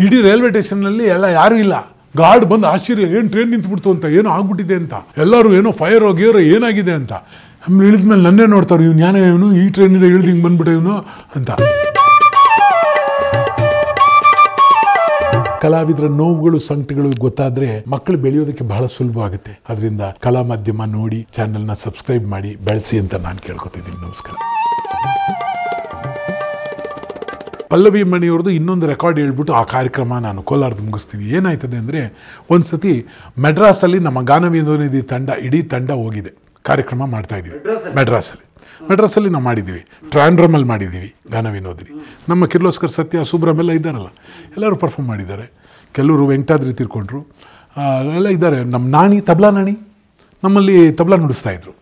ಇಡೀ ರೈಲ್ವೆ ಸ್ಟೇಷನ್ನಲ್ಲಿ ಎಲ್ಲ ಯಾರು ಇಲ್ಲ. ಗಾರ್ಡ್ ಬಂದು ಆಶ್ಚರ್ಯ, ಏನು ಟ್ರೈನ್ ನಿಂತ್ಬಿಡ್ತು ಅಂತ, ಏನೋ ಆಗ್ಬಿಟ್ಟಿದೆ ಅಂತ. ಎಲ್ಲರೂ ಏನೋ ಫೈರ್ ಗೇರೋ ಏನಾಗಿದೆ ಅಂತ. ಆಮೇಲೆ ಇಳಿದ್ಮೇಲೆ ನನ್ನೇ ನೋಡ್ತಾರೆ, ಇವ್ನು ಯಾನೇ ಇವನು, ಈ ಟ್ರೈನಿಂದ ಇಳಿದು ಹಿಂಗೆ ಬಂದ್ಬಿಟ್ಟ ಇವನು, ಅಂತ. ಕಲಾವಿದರ ನೋವುಗಳು, ಸಂಕಟಗಳು ಗೊತ್ತಾದ್ರೆ ಮಕ್ಕಳು ಬೆಳೆಯೋದಕ್ಕೆ ಬಹಳ ಸುಲಭ ಆಗುತ್ತೆ. ಅದರಿಂದ ಕಲಾ ಮಾಧ್ಯಮ ನೋಡಿ ಚಾನೆಲ್ನ ಸಬ್ಸ್ಕ್ರೈಬ್ ಮಾಡಿ, ಬೆಳೆಸಿ ಅಂತ ನಾನು ಕೇಳ್ಕೊತಿದ್ದೀನಿ. ನಮಸ್ಕಾರ. ಪಲ್ಲವಿ ಮಣಿಯವ್ರದ್ದು ಇನ್ನೊಂದು ರೆಕಾರ್ಡ್ ಹೇಳ್ಬಿಟ್ಟು ಆ ಕಾರ್ಯಕ್ರಮ ನಾನು ಕೋಲಾರದ ಮುಗಿಸ್ತೀನಿ. ಏನಾಯ್ತದೆ ಅಂದರೆ ಒಂದು ಸತಿ ಮೆಡ್ರಾಸಲ್ಲಿ ನಮ್ಮ ಗಾನವಿನೋನಿಧಿ ತಂಡ ಇಡೀ ತಂಡ ಹೋಗಿದೆ. ಕಾರ್ಯಕ್ರಮ ಮಾಡ್ತಾ ಇದ್ದೀವಿ. ಮೆಡ್ರಾಸಲ್ಲಿ ಮೆಡ್ರಾಸಲ್ಲಿ ನಾವು ಮಾಡಿದ್ದೀವಿ. ಟ್ರಾಂಡ್ರಮಲ್ಲಿ ಮಾಡಿದ್ದೀವಿ ಗಾನ ವಿನೋದಿನಿ ನಮ್ಮ ಕಿರ್ಲೋಸ್ಕರ್ ಸತ್ಯ ಸುಬ್ರಹ್ಮ ಎಲ್ಲ ಇದ್ದಾರಲ್ಲ ಎಲ್ಲರೂ ಪರ್ಫಾರ್ಮ್ ಮಾಡಿದ್ದಾರೆ. ಕೆಲವರು ವೆಂಕಟಾದ್ರಿ ತಿರ್ಕೊಂಡ್ರು. ಎಲ್ಲ ಇದ್ದಾರೆ. ನಮ್ಮ ನಾಣಿ ತಬ್ಲಾ ನಾಣಿ. ನಮ್ಮಲ್ಲಿ ತಬ್ಲಾ ನುಡಿಸ್ತಾ ಇದ್ರು.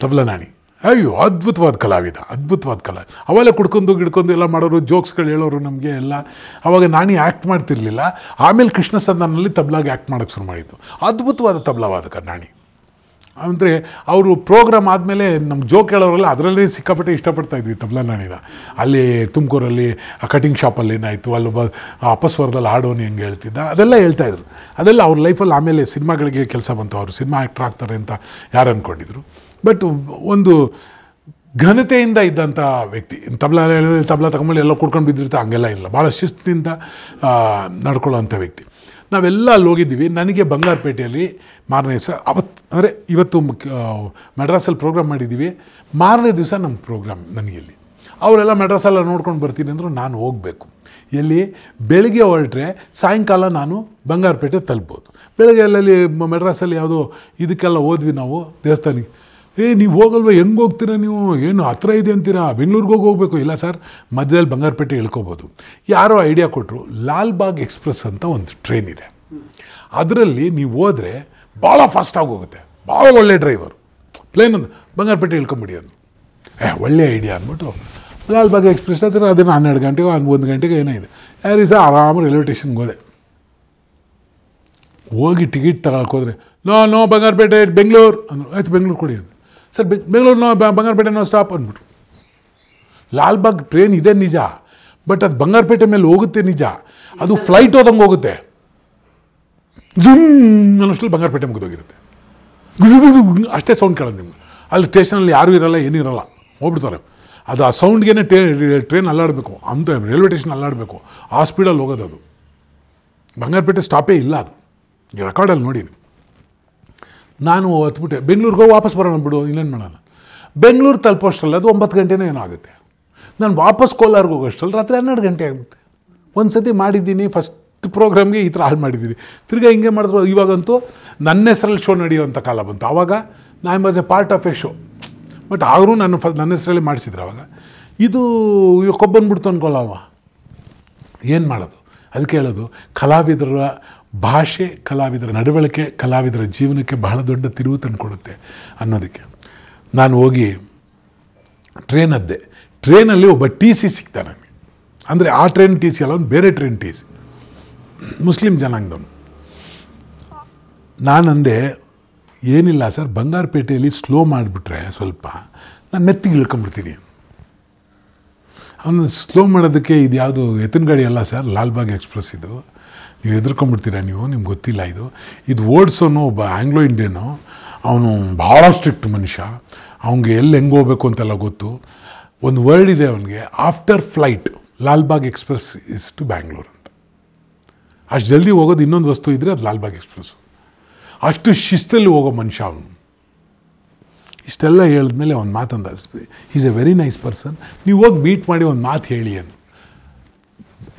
ತಬ್ಲಾ ನಾಣಿ. ಅಯ್ಯೋ, ಅದ್ಭುತವಾದ ಕಲಾವಿದ ಅದ್ಭುತವಾದ ಕಲಾ. ಅವೆಲ್ಲ ಕುಡ್ಕೊಂಡು, ಗಿಡ್ಕೊಂಡು ಎಲ್ಲ ಮಾಡೋರು, ಜೋಕ್ಸ್ಗಳು ಹೇಳೋರು ನಮಗೆ ಎಲ್ಲ. ಅವಾಗ ನಾನೇ ಆ್ಯಕ್ಟ್ ಮಾಡ್ತಿರ್ಲಿಲ್ಲ. ಆಮೇಲೆ ಕೃಷ್ಣ ಸಂಧಾನಲ್ಲಿ ತಬ್ಲಾಗಿ ಆ್ಯಕ್ಟ್ ಮಾಡೋಕ್ಕೆ ಶುರು ಮಾಡಿದ್ದು. ಅದ್ಭುತವಾದ ತಬ್ಲಾವಾದಕ ನಾಣಿ. ಅಂದರೆ ಅವರು ಪ್ರೋಗ್ರಾಮ್ ಆದಮೇಲೆ ನಮ್ಮ ಜೋಕ್ ಹೇಳೋರೆಲ್ಲ ಅದರಲ್ಲೇ ಸಿಕ್ಕಾಪಟ್ಟೆ ಇಷ್ಟಪಡ್ತಾ ಇದ್ವಿ ತಬ್ಲಾ ನಾಣಿನ. ಅಲ್ಲಿ ತುಮಕೂರಲ್ಲಿ ಆ ಕಟಿಂಗ್ ಶಾಪಲ್ಲಿ ಏನಾಯಿತು ಅಲ್ಲಿ ಬ ಅಪಸ್ವರದಲ್ಲಿ ಹಾಡೋನು ಹೆಂಗೆ ಹೇಳ್ತಿದ್ದ? ಅದೆಲ್ಲ ಹೇಳ್ತಾ ಇದ್ರು. ಅದೆಲ್ಲ ಅವ್ರ ಲೈಫಲ್ಲಿ ಆಮೇಲೆ ಸಿನಿಮಾಗಳಿಗೆ ಕೆಲಸ ಬಂತು. ಅವರು ಸಿನಿಮಾ ಆ್ಯಕ್ಟ್ರ್ ಆಗ್ತಾರೆ ಅಂತ ಯಾರು ಅಂದ್ಕೊಂಡಿದ್ರು ಬಟ್ ಒಂದು ಘನತೆಯಿಂದ ಇದ್ದಂಥ ವ್ಯಕ್ತಿ, ತಬ್ಲಾ ತಬಲಾ ತಗೊಂಡು ಎಲ್ಲ ಕುಡ್ಕೊಂಡು ಬಿದ್ದಿರ್ತಾ ಹಂಗೆಲ್ಲ ಇಲ್ಲ. ಭಾಳ ಶಿಸ್ತಿನಿಂದ ನಡ್ಕೊಳ್ಳೋಂಥ ವ್ಯಕ್ತಿ. ನಾವೆಲ್ಲ ಅಲ್ಲಿ ಹೋಗಿದ್ದೀವಿ. ನನಗೆ ಬಂಗಾರಪೇಟೆಯಲ್ಲಿ ಮಾರನೇ ದಿವಸ ಅವತ್ತು ಅಂದರೆ ಇವತ್ತು ಮೆಡ್ರಾಸಲ್ಲಿ ಪ್ರೋಗ್ರಾಮ್ ಮಾಡಿದ್ದೀವಿ. ಮಾರನೇ ದಿವಸ ನಮ್ಮ ಪ್ರೋಗ್ರಾಮ್ ನನಗಿಲ್ಲಿ ಅವರೆಲ್ಲ ಮೆಡ್ರಾಸಲ್ಲ ನೋಡ್ಕೊಂಡು ಬರ್ತೀನಿ ಅಂದರು ನಾನು ಹೋಗಬೇಕು. ಎಲ್ಲಿ? ಬೆಳಗ್ಗೆ ಹೊರಟ್ರೆ ಸಾಯಂಕಾಲ ನಾನು ಬಂಗಾರಪೇಟೆ ತಲುಪ್ಬೋದು. ಬೆಳಗ್ಗೆ ಅಲ್ಲಲ್ಲಿ ಮೆಡ್ರಾಸಲ್ಲಿ ಯಾವುದೋ ಇದಕ್ಕೆಲ್ಲ ಹೋದ್ವಿ ನಾವು ದೇವಸ್ಥಾನಕ್ಕೆ. ಏ, ನೀವು ಹೋಗಲ್ವ, ಹೆಂಗೆ ಹೋಗ್ತೀರಾ ನೀವು? ಏನು ಹತ್ರ ಇದೆ ಅಂತೀರಾ? ಬೆಂಗಳೂರಿಗೆ ಹೋಗಿ ಹೋಗ್ಬೇಕು. ಇಲ್ಲ ಸರ್, ಮಧ್ಯದಲ್ಲಿ ಬಂಗಾರಪೇಟೆ ಇಳ್ಕೊಬೋದು. ಯಾರೋ ಐಡಿಯಾ ಕೊಟ್ಟರು ಲಾಲ್ಬಾಗ್ ಎಕ್ಸ್ಪ್ರೆಸ್ ಅಂತ ಒಂದು ಟ್ರೈನ್ ಇದೆ. ಅದರಲ್ಲಿ ನೀವು ಹೋದರೆ ಭಾಳ ಫಾಸ್ಟಾಗಿ ಹೋಗುತ್ತೆ. ಭಾಳ ಒಳ್ಳೆ ಡ್ರೈವರ್. ಪ್ಲೇನ್ ಒಂದು ಬಂಗಾರಪೇಟೆ ಇಳ್ಕೊಂಬಿಡಿ ಅಂದು ಏ, ಒಳ್ಳೆ ಐಡಿಯಾ ಅಂದ್ಬಿಟ್ಟು ಲಾಲ್ಬಾಗ್ ಎಕ್ಸ್ಪ್ರೆಸ್ ಹತ್ರ ಅದನ್ನು ಹನ್ನೆರಡು ಗಂಟೆಗೆ ಒಂದು ಗಂಟೆಗೆ ಏನೋ ಇದೆ. ಯಾರು ಸಹ ಆರಾಮ ರೈಲ್ವೆ ಸ್ಟೇಷನ್ಗೆ ಹೋದೆ. ಹೋಗಿ ಟಿಕೆಟ್ ತಗೊಳಕ್ಕೆ ನೋ ನೋ, ಬಂಗಾರಪೇಟೆ, ಬೆಂಗಳೂರು. ಅಂದರು, ಆಯ್ತು, ಬೆಂಗಳೂರು ಕೊಡಿ ಅಂದ್ರು. ಸರ್ ಬೆಂಗಳೂರು ನಾವು ಬಂಗಾರಪೇಟೆ ನಾವು ಸ್ಟಾಪ್ ಅಂದ್ಬಿಟ್ರು ಲಾಲ್ಬಾಗ್ ಟ್ರೈನ್ ಇದೆ ನಿಜ ಬಟ್ ಅದು ಬಂಗಾರಪೇಟೆ ಮೇಲೆ ಹೋಗುತ್ತೆ ನಿಜ. ಅದು ಫ್ಲೈಟ್ ಹೋದಂಗೆ ಹೋಗುತ್ತೆ. ಜುಮ್ ಅನ್ನೋಷ್ಟರಲ್ಲಿ ಬಂಗಾರಪೇಟೆ ಮುಗಿದೋಗಿರುತ್ತೆ. ಅಷ್ಟೇ ಸೌಂಡ್ ಕೇಳೋದು ನಿಮ್ಗೆ. ಅಲ್ಲಿ ಸ್ಟೇಷನಲ್ಲಿ ಯಾರೂ ಇರಲ್ಲ ಏನೂ ಇರಲ್ಲ. ಹೋಗ್ಬಿಡ್ತಾರೆ. ಅದು ಆ ಸೌಂಡ್ಗೆ ಟ್ರೈನ್ ಅಲ್ಲಾಡಬೇಕು. ಅಂತ ರೈಲ್ವೆ ಸ್ಟೇಷನ್ ಅಲ್ಲಾಡಬೇಕು. ಆ ಸ್ಪೀಡಲ್ಲಿ ಹೋಗೋದು ಅದು. ಬಂಗಾರಪೇಟೆ ಸ್ಟಾಪೇ ಇಲ್ಲ ಅದು. ರೆಕಾರ್ಡಲ್ಲಿ ನೋಡಿ ನೀವು. ನಾನು ಹತ್ಬಿಟ್ಟೆ. ಬೆಂಗಳೂರಿಗೆ ಹೋಗಿ ವಾಪಸ್ ಬರೋಣ ಬಿಡು, ಇನ್ನೇನು ಮಾಡೋಣ ಬೆಂಗಳೂರು ತಲುಪೋಷ್ಟರಲ್ಲಿ ಅದು ಒಂಬತ್ತು ಗಂಟೆನೇ ಏನಾಗುತ್ತೆ ನಾನು ವಾಪಸ್ ಕೋಲಾರ್ಗೆ ಹೋಗೋಷ್ಟರಲ್ಲಿ ರಾತ್ರಿ ಹನ್ನೆರಡು ಗಂಟೆ ಆಗುತ್ತೆ. ಒಂದು ಸತಿ ಮಾಡಿದ್ದೀನಿ ಫಸ್ಟ್ ಪ್ರೋಗ್ರಾಮ್ಗೆ ಈ ಥರ ಹಾಳು ಮಾಡಿದ್ದೀನಿ. ತಿರ್ಗಾ ಹಿಂಗೆ ಮಾಡಿದ್ರು, ಇವಾಗಂತೂ ನನ್ನ ಹೆಸರಲ್ಲಿ ಶೋ ನಡೆಯುವಂಥ ಕಾಲ ಬಂತು. ಆವಾಗ ನಾನು was a part of a show but ಆದರೂ ನಾನು ಫ ನನ್ನ ಹೆಸರಲ್ಲಿ ಮಾಡಿಸಿದ್ರು ಆವಾಗ. ಇದು ಇವಾಗ ಕೊಬ್ಬಂದ್ಬಿಡ್ತು ಅನ್ಕೊಳ್ಳವ ಏನು ಮಾಡೋದು? ಅದಕ್ಕೆ ಹೇಳೋದು, ಕಲಾವಿದರ ಭಾಷೆ ಕಲಾವಿದರ ನಡವಳಿಕೆ, ಕಲಾವಿದರ ಜೀವನಕ್ಕೆ ಬಹಳ ದೊಡ್ಡ ತಿರುವು ತಂದುಕೊಡುತ್ತೆ ಅನ್ನೋದಕ್ಕೆ. ನಾನು ಹೋಗಿ ಟ್ರೈನ್ ಹದ್ದೆ ಟ್ರೈನಲ್ಲಿ ಒಬ್ಬ ಟಿ ಸಿ ಸಿಗ್ತಾನೆ ಅಂದರೆ ಆ ಟ್ರೈನ್ ಟಿ ಸಿ ಅಲ್ಲ ಒಂದು ಬೇರೆ ಟ್ರೈನ್ ಟಿ ಸಿ. ಮುಸ್ಲಿಂ ಜನಾಂಗದವನು. ನಾನಂದೆ, ಏನಿಲ್ಲ ಸರ್, ಬಂಗಾರಪೇಟೆಯಲ್ಲಿ ಸ್ಲೋ ಮಾಡಿಬಿಟ್ರೆ ಸ್ವಲ್ಪ, ನಾನು ಮೆತ್ತಿಗೆ ಇಳ್ಕೊಂಬಿಡ್ತೀನಿ. ಅವನು ಸ್ಲೋ ಮಾಡೋದಕ್ಕೆ ಇದು ಯಾವುದು ಎತ್ತಿನ ಗಾಡಿ ಅಲ್ಲ ಸರ್, ಲಾಲ್ಬಾಗ್ ಎಕ್ಸ್ಪ್ರೆಸ್ ಇದು. ನೀವು ಎದುರ್ಕೊಂಡ್ಬಿಡ್ತೀರಾ ನೀವು? ನಿಮ್ಗೆ ಗೊತ್ತಿಲ್ಲ ಇದು. ಇದು ಓಡ್ಸೋನು ಒಬ್ಬ ಆಂಗ್ಲೋ ಇಂಡಿಯನು. ಅವನು ಭಾಳ ಸ್ಟ್ರಿಕ್ಟ್ ಮನುಷ್ಯ. ಅವನಿಗೆ ಎಲ್ಲಿ ಹೆಂಗೆ ಹೋಗ್ಬೇಕು ಅಂತೆಲ್ಲ ಗೊತ್ತು. ಒಂದು ವರ್ಡ್ ಇದೆ ಅವನಿಗೆ after flight Lalbagh express is to Bangalore ಅಂತ. ಅಷ್ಟು ಜಲ್ದಿ ಹೋಗೋದು ಇನ್ನೊಂದು ವಸ್ತು ಇದ್ದರೆ ಅದು ಲಾಲ್ಬಾಗ್ ಎಕ್ಸ್ಪ್ರೆಸ್ಸು. ಅಷ್ಟು ಶಿಸ್ತಲ್ಲಿ ಹೋಗೋ ಮನುಷ್ಯ ಅವನು. ಇಷ್ಟೆಲ್ಲ ಹೇಳಿದ್ಮೇಲೆ ಅವ್ನು ಮಾತಂದ is a very nice person ನೀವು ಹೋಗಿ ಮೀಟ್ ಮಾಡಿ ಒಂದು ಮಾತು ಹೇಳಿ ಅನ್ನು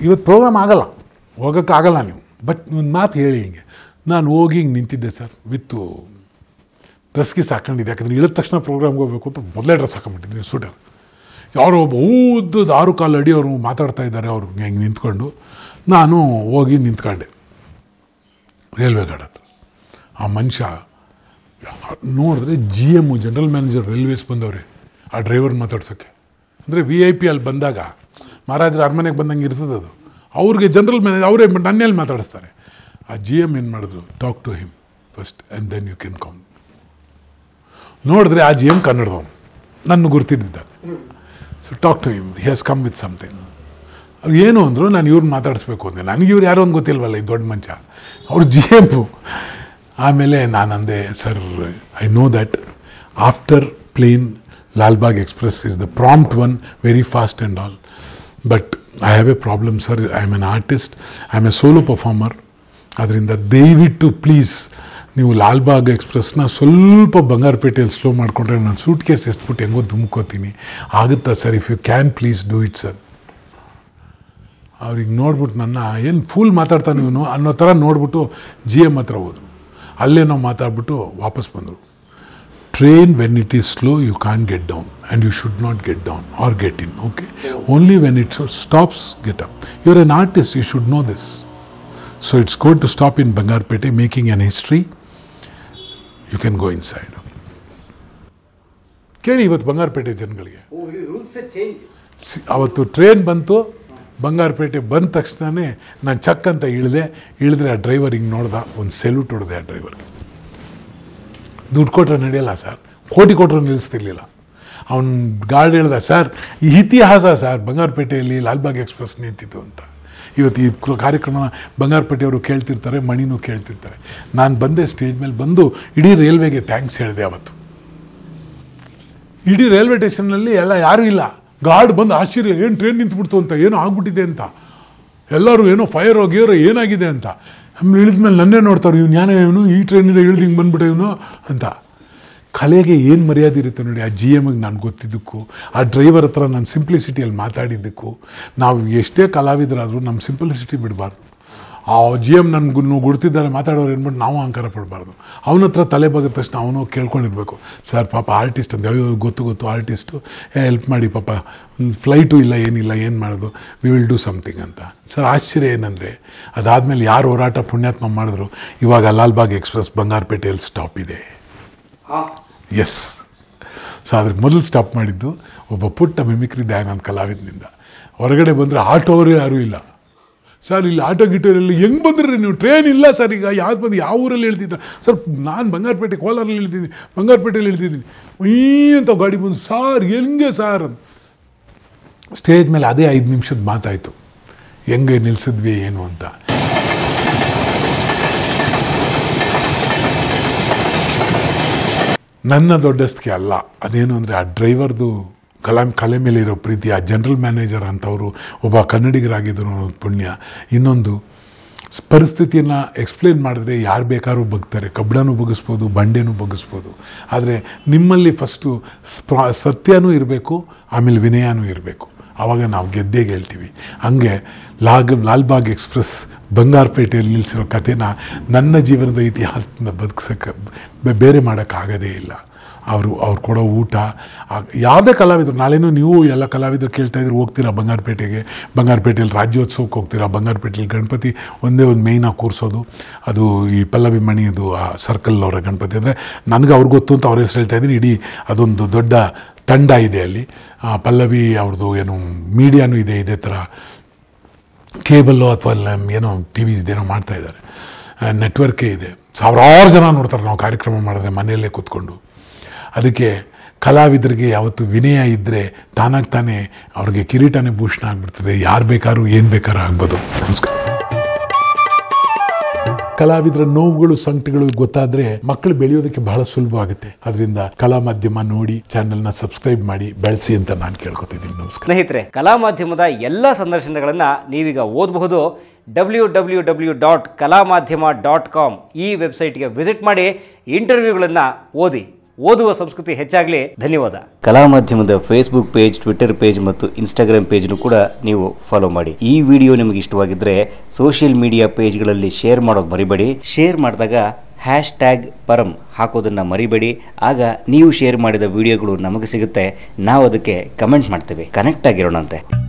ಇವತ್ತು ಪ್ರೋಗ್ರಾಮ್ ಆಗಲ್ಲ. ಹೋಗೋಕ್ಕಾಗಲ್ಲ ನೀವು. ಬಟ್ ಒಂದು ಮಾತು ಹೇಳಿ ಹಿಂಗೆ. ನಾನು ಹೋಗಿ ಹಿಂಗೆ ನಿಂತಿದ್ದೆ ಸರ್ ವಿತ್ತು ಡ್ರೆಸ್ ಗಿಸ್ ಹಾಕೊಂಡಿದ್ದೆ ಯಾಕಂದ್ರೆ ಇಳಿದ ತಕ್ಷಣ ಪ್ರೋಗ್ರಾಮ್ಗೆ ಹೋಗಬೇಕು ಅಂತ ಮೊದಲೇ ಡ್ರೆಸ್ ಹಾಕೊಂಡ್ಬಿಟ್ಟಿದ್ವಿ ಸೂಟರ್ ಯಾರೋ ಒಬ್ಬ ಊದ್ದು ಆರು ಕಾಲು ಅಡಿ ಅವರು ಮಾತಾಡ್ತಾ ಇದ್ದಾರೆ ಅವರು ಹೆಂಗೆ ನಿಂತ್ಕೊಂಡು. ನಾನು ಹೋಗಿ ನಿಂತ್ಕೊಂಡೆ. ರೈಲ್ವೆ ಗಾರ್ಡ್ ಹತ್ರ. ಆ ಮನುಷ್ಯ, ನೋಡಿದ್ರೆ G M general manager railways ಬಂದವ್ರೆ. ಆ ಡ್ರೈವರ್ ಮಾತಾಡ್ಸೋಕ್ಕೆ ಅಂದರೆ ವಿ ಐ ಪಿ ಅಲ್ಲಿ ಬಂದಾಗ, ಮಹಾರಾಜರ ಅರಮನೆಗೆ ಬಂದಂಗೆ ಇರ್ತದದು ಅವ್ರಿಗೆ ಜನರಲ್ ಮ್ಯಾನೇಜರ್ ಅವರೇ ನನ್ನಲ್ಲಿ ಮಾತಾಡಿಸ್ತಾರೆ. ಆ ಜಿ ಎಂ ಏನು ಮಾಡಿದ್ರು? Talk to him first and then you can come ನೋಡಿದ್ರೆ ಆ ಜಿ ಎಂ ಕನ್ನಡದವನು. ನನ್ನ ಗುರ್ತಿದ್ದ so talk to him he has come with something ಅವ್ರು ಏನು ಅಂದರು, ನಾನು ಇವ್ರನ್ನ ಮಾತಾಡಿಸ್ಬೇಕು ಅಂದೆ. ನನಗೆ ಇವ್ರು ಯಾರೋ ಒಂದು ಗೊತ್ತಿಲ್ವಲ್ಲ, ಈ ದೊಡ್ಡ ಮಂಚ. ಅವ್ರು ಜಿ ಎಮ್ಮು ಆಮೇಲೆ ನಾನು ಅಂದೆ sir I know that after plain Lalbagh express is the prompt one very fast and all but I have a problem sir I am an artist I am a solo performer ಅದರಿಂದ ದಯವಿಟ್ಟು please ನೀವು ಲಾಲ್ಬಾಗ್ ಎಕ್ಸ್ಪ್ರೆಸ್ನ ಸ್ವಲ್ಪ ಬಂಗಾರಪೇಟೆಯಲ್ಲಿ slow ಮಾಡಿಕೊಂಡ್ರೆ ನಾನು suit case ಎಸ್ಬಿಟ್ಟು ಹೆಂಗೋ ಧುಮ್ಕೋತೀನಿ. ಆಗುತ್ತಾ sir if you can please do it sir ಅವ್ರಿಗೆ ನೋಡ್ಬಿಟ್ಟು ನನ್ನ ಏನು ಫುಲ್ ಮಾತಾಡ್ತಾನೆ ಇವನು ಅನ್ನೋ ಥರ ನೋಡ್ಬಿಟ್ಟು ಜಿ ಎಂ ಹತ್ರ ಹೋದರು. ಅಲ್ಲೇ ನಾವು ಮಾತಾಡ್ಬಿಟ್ಟು ವಾಪಸ್ ಬಂದರು. Train when it is slow you can't get down and you should not get down or get in okay only when it stops get up you're an artist you should know this so it's it's to stop in in making an history you can go inside ಕೇಳಿ ಇವತ್ತು ಬಂಗಾರಪೇಟೆ ಜನಗಳಿಗೆ ಅವತ್ತು train ಬಂತು ಬಂಗಾರಪೇಟೆ ಬಂದ ತಕ್ಷಣನೇ ನಾನು check ಅಂತ ಇಳಿದೆ ಇಳಿದ್ರೆ ಆ ಡ್ರೈವರ್ ಹಿಂಗೆ ನೋಡ್ದೆ ಒಂದು ಸೆಲ್ಯೂಟ್ ಹೊಡೆದೆ ಆ ಡ್ರೈವರ್ಗೆ ದುಡ್ಡು ಕೊಟ್ಟರೆ ನಡೆಯಲ್ಲ ಸರ್. ಕೋಟಿ ಕೊಟ್ಟರು ನಿಲ್ಲಿಸ್ತಿರ್ಲಿಲ್ಲ. ಅವನು ಗಾರ್ಡ್ ಹೇಳ್ದ, ಸರ್ ಇತಿಹಾಸ ಸರ್, ಬಂಗಾರಪೇಟೆಯಲ್ಲಿ ಲಾಲ್ಬಾಗ್ ಎಕ್ಸ್ಪ್ರೆಸ್ ನಿಂತಿತ್ತು ಅಂತ. ಇವತ್ತು ಈ ಕಾರ್ಯಕ್ರಮ ಬಂಗಾರಪೇಟೆಯವರು ಕೇಳ್ತಿರ್ತಾರೆ, ಮಣಿನೂ ಕೇಳ್ತಿರ್ತಾರೆ. ನಾನು ಬಂದೆ ಸ್ಟೇಜ್ ಮೇಲೆ ಬಂದು ಇಡೀ ರೈಲ್ವೆಗೆ ಥ್ಯಾಂಕ್ಸ್ ಹೇಳಿದೆ ಅವತ್ತು. ಇಡೀ ರೈಲ್ವೆ ಸ್ಟೇಷನ್ನಲ್ಲಿ ಎಲ್ಲ ಯಾರೂ ಇಲ್ಲ. ಗಾರ್ಡ್ ಬಂದು ಆಶ್ಚರ್ಯ, ಏನು ಟ್ರೈನ್ ನಿಂತ್ಬಿಡ್ತು ಅಂತ, ಏನು ಆಗ್ಬಿಟ್ಟಿದೆ ಅಂತ. ಎಲ್ಲರೂ ಏನೋ ಫೈರ್ ಹೋಗಿರೋ ಏನಾಗಿದೆ ಅಂತ. ಆಮೇಲೆ ಇಳಿದ್ಮೇಲೆ ನನ್ನೇ ನೋಡ್ತಾರೆ, ಇವ್ನು ಯಾನೇ ಇವನು, ಈ ಟ್ರೈನಿಂದ ಇಳಿದು ಹಿಂಗೆ ಬಂದ್ಬಿಟ್ಟೆ ಇವನು ಅಂತ. ಕಲೆಗೆ ಏನು ಮರ್ಯಾದೆ ಇರುತ್ತೆ ನೋಡಿ, ಆ ಜಿ ಎಮ್ಗೆ ನಾನು ಗೊತ್ತಿದ್ದಕ್ಕೂ, ಆ ಡ್ರೈವರ್ ಹತ್ರ ನಾನು ಸಿಂಪ್ಲಿಸಿಟಿಯಲ್ಲಿ ಮಾತಾಡಿದ್ದಕ್ಕೂ, ನಾವು ಎಷ್ಟೇ ಕಲಾವಿದರಾದರೂ ನಮ್ಮ ಸಿಂಪ್ಲಿಸಿಟಿ ಬಿಡಬಾರ್ದು. ಆ ಜಿ ಎಂ ನನ್ಗೆ ಗುಡ್ತಿದ್ದಾರೆ ಮಾತಾಡೋರು ಏನ್ಬಿಟ್ಟು ನಾವು ಅಹಂಕಾರ ಪಡಬಾರ್ದು. ಅವನ ಹತ್ರ ತಲೆ ಬಗ್ಗೆ ತಕ್ಷಣ ಅವನು ಕೇಳ್ಕೊಂಡಿರ್ಬೇಕು. ಸರ್ ಪಾಪ ಆರ್ಟಿಸ್ಟ್ ಅಂತ ಯಾವ್ಯಾವ ಗೊತ್ತು ಗೊತ್ತು ಆರ್ಟಿಸ್ಟು. ಹೆಲ್ಪ್ ಮಾಡಿ ಪಾಪ. ಫ್ಲೈಟು ಇಲ್ಲ ಏನಿಲ್ಲ ಏನು ಮಾಡೋದು? ವಿ ವಿಲ್ ಡೂ ಸಮಥಿಂಗ್ ಅಂತ. ಸರ್ ಆಶ್ಚರ್ಯ ಏನಂದರೆ ಅದಾದಮೇಲೆ ಯಾರು ಹೋರಾಟ ಪುಣ್ಯಾತ್ಮ ಮಾಡಿದ್ರು? ಇವಾಗ ಲಾಲ್ಬಾಗ್ ಎಕ್ಸ್ಪ್ರೆಸ್ ಬಂಗಾರಪೇಟೆಯಲ್ಲಿ ಸ್ಟಾಪ್ ಇದೆ. ಎಸ್. ಸೊ ಅದ್ರ ಮೊದಲು ಸ್ಟಾಪ್ ಮಾಡಿದ್ದು ಒಬ್ಬ ಪುಟ್ಟ ಮಿಮಿಕ್ರಿ ದಯಾನಂದ್ ಕಲಾವಿದನಿಂದ. ಹೊರಗಡೆ ಬಂದರೆ ಆಟೋವರು ಯಾರೂ ಇಲ್ಲ. ಸರ್, ಇಲ್ಲಿ ಆಟೋ ಗಿಟೋರಲ್ಲಿ ಹೆಂಗೆ ಬಂದ್ರಿ ನೀವು? ಟ್ರೈನ್ ಇಲ್ಲ ಸರ್, ಈಗ ಯಾವ್ದು ಬಂದು ಯಾವ ಊರಲ್ಲಿ ಹೇಳ್ತಿದ್ದ ಸರ್, ನಾನು ಬಂಗಾರಪೇಟೆ, ಕೋಲಾರಲ್ಲಿ ಹೇಳ್ತೀನಿ. ಬಂಗಾರಪೇಟೆಯಲ್ಲಿ ಹೇಳ್ತಿದ್ದೀನಿ ಈ ಅಂತ ಗಾಡಿ ಬಂದು, ಸಾರ್, ಹೆಂಗೆ ಸಾರ್? ಸ್ಟೇಜ್ ಮೇಲೆ ಅದೇ ಐದು ನಿಮಿಷದ ಮಾತಾಯಿತು. ಹೆಂಗೆ ನಿಲ್ಸಿದ್ವಿ, ಏನು ಅಂತ. ನನ್ನ ದೊಡ್ಡಸ್ತಿಗೆ ಅಲ್ಲ, ಅದೇನು ಅಂದರೆ ಆ ಡ್ರೈವರ್ದು ಕಲಾ ಕಲೆ ಮೇಲೆ ಇರೋ ಪ್ರೀತಿ ಆ ಜನರಲ್ ಮ್ಯಾನೇಜರ್ ಅಂಥವರು ಒಬ್ಬ ಕನ್ನಡಿಗರಾಗಿದ್ದರು ಪುಣ್ಯ. ಇನ್ನೊಂದು, ಪರಿಸ್ಥಿತಿಯನ್ನು ಎಕ್ಸ್ಪ್ಲೇನ್ ಮಾಡಿದ್ರೆ ಯಾರು ಬೇಕಾದ್ರೂ ಬಗ್ತಾರೆ. ಕಬ್ಬಣನೂ ಬಗ್ಗಿಸ್ಬೋದು, ಬಂಡೆನೂ ಬಗ್ಗಿಸ್ಬೋದು. ಆದರೆ ನಿಮ್ಮಲ್ಲಿ ಫಸ್ಟು ಸತ್ಯನೂ ಇರಬೇಕು, ಆಮೇಲೆ ವಿನಯನೂ ಇರಬೇಕು. ಆವಾಗ ನಾವು ಗೆದ್ದೇ ಗೆಲ್ತೀವಿ. ಹಂಗೆ ಲಾಗ್, ಲಾಲ್ಬಾಗ್ ಎಕ್ಸ್ಪ್ರೆಸ್, ಬಂಗಾರಪೇಟೆಯಲ್ಲಿ ನಿಲ್ಲಿಸಿರೋ ಕಥೆನ ನನ್ನ ಜೀವನದ ಇತಿಹಾಸದಿಂದ ಬದುಕ್ಸಕ್ಕೆ ಬೇರೆ ಮಾಡೋಕ್ಕಾಗೋದೇ ಇಲ್ಲ. ಅವರು, ಅವ್ರು ಕೊಡೋ ಊಟ ಯಾವುದೇ ಕಲಾವಿದರು, ನಾಳೆನೂ ನೀವು ಎಲ್ಲ ಕಲಾವಿದರು ಕೇಳ್ತಾ ಇದ್ರು, ಹೋಗ್ತೀರಾ ಬಂಗಾರಪೇಟೆಗೆ ಬಂಗಾರಪೇಟೆಯಲ್ಲಿ ರಾಜ್ಯೋತ್ಸವಕ್ಕೆ ಹೋಗ್ತೀರಾ ಬಂಗಾರಪೇಟೆಯಲ್ಲಿ ಗಣಪತಿ ಒಂದೇ ಒಂದು ಮೇಯ್ನಾಗಿ ಕೂರಿಸೋದು. ಅದು ಈ ಪಲ್ಲವಿ ಮಣಿಯದು ಆ ಸರ್ಕಲ್ ಅವರ ಗಣಪತಿ. ಅಂದರೆ ನನಗೆ ಅವ್ರಿಗೆ ಗೊತ್ತು ಅಂತ ಅವ್ರ ಹೆಸರು ಹೇಳ್ತಾ ಇದ್ದೀನಿ. ಇಡೀ ಅದೊಂದು ದೊಡ್ಡ ತಂಡ ಇದೆ ಅಲ್ಲಿ. ಪಲ್ಲವಿ ಅವ್ರದ್ದು ಏನು ಮೀಡಿಯಾನೂ ಇದೆ, ಇದೇ ಥರ ಕೇಬಲ್ಲು ಅಥವಾ ಏನೋ ಟಿ ವಿ ಇದೇನೋ ಮಾಡ್ತಾಯಿದ್ದಾರೆ ನೆಟ್ವರ್ಕೇ ಇದೆ. ಸಾವಿರಾರು ಜನ ನೋಡ್ತಾರೆ ನಾವು ಕಾರ್ಯಕ್ರಮ ಮಾಡಿದ್ರೆ ಮನೆಯಲ್ಲೇ ಕೂತ್ಕೊಂಡು. ಅದಕ್ಕೆ ಕಲಾವಿದರಿಗೆ ಯಾವತ್ತು ವಿನಯ ಇದ್ದರೆ ತಾನಾಗಿ ತಾನೇ ಅವ್ರಿಗೆ ಕಿರೀಟನೇ ಭೂಷಣ ಆಗ್ಬಿಡ್ತದೆ. ಯಾರು ಬೇಕಾದ್ರೂ ಏನು ಬೇಕಾದ್ರೂ ಆಗ್ಬೋದು. ನಮಸ್ಕಾರ. ಕಲಾವಿದರ ನೋವುಗಳು, ಸಂಕಟಗಳು ಗೊತ್ತಾದ್ರೆ ಮಕ್ಕಳು ಬೆಳೆಯೋದಕ್ಕೆ ಬಹಳ ಸುಲಭ ಆಗುತ್ತೆ ಅದರಿಂದ ಕಲಾ ಮಾಧ್ಯಮ ನೋಡಿ, ಚಾನೆಲ್ನ ಸಬ್ಸ್ಕ್ರೈಬ್ ಮಾಡಿ, ಬೆಳೆಸಿ ಅಂತ ನಾನು ಕೇಳ್ಕೊತಿದ್ದೀನಿ. ನಮಸ್ಕಾರ. ಸ್ನೇಹಿತರೆ, ಕಲಾ ಮಾಧ್ಯಮದ ಎಲ್ಲ ಸಂದರ್ಶನಗಳನ್ನು ನೀವೀಗ ಓದಬಹುದು. ಡಬ್ಲ್ಯೂ ಡಬ್ಲ್ಯೂ ಡಬ್ಲ್ಯೂ ಡಾಟ್ ಕಲಾ ಮಾಧ್ಯಮ ಡಾಟ್ ಕಾಮ್ ಈ ವೆಬ್ಸೈಟ್ಗೆ ವಿಸಿಟ್ ಮಾಡಿ, ಇಂಟರ್ವ್ಯೂಗಳನ್ನು ಓದಿ. ಓದುವ ಸಂಸ್ಕೃತಿ ಹೆಚ್ಚಾಗಲಿ. ಧನ್ಯವಾದ. ಕಲಾ ಮಾಧ್ಯಮದ ಫೇಸ್ಬುಕ್ ಪೇಜ್ ಟ್ವಿಟರ್ ಪೇಜ್ ಮತ್ತು ಇನ್ಸ್ಟಾಗ್ರಾಮ್ ಪೇಜ್ನು ಕೂಡ ನೀವು ಫಾಲೋ ಮಾಡಿ. ಈ ವಿಡಿಯೋ ನಿಮಗೆ ಇಷ್ಟವಾಗಿದ್ದರೆ ಸೋಷಿಯಲ್ ಮೀಡಿಯಾ ಪೇಜ್ಗಳಲ್ಲಿ ಶೇರ್ ಮಾಡೋದು ಮರಿಬೇಡಿ. ಶೇರ್ ಮಾಡಿದಾಗ ಹ್ಯಾಶ್ ಟ್ಯಾಗ್ ಪರಂ ಹಾಕೋದನ್ನು ಮರಿಬೇಡಿ. ಆಗ ನೀವು ಶೇರ್ ಮಾಡಿದ ವಿಡಿಯೋಗಳು ನಮಗೆ ಸಿಗುತ್ತೆ. ನಾವು ಅದಕ್ಕೆ ಕಮೆಂಟ್ ಮಾಡ್ತೇವೆ. ಕನೆಕ್ಟ್ ಆಗಿರೋಣಂತೆ.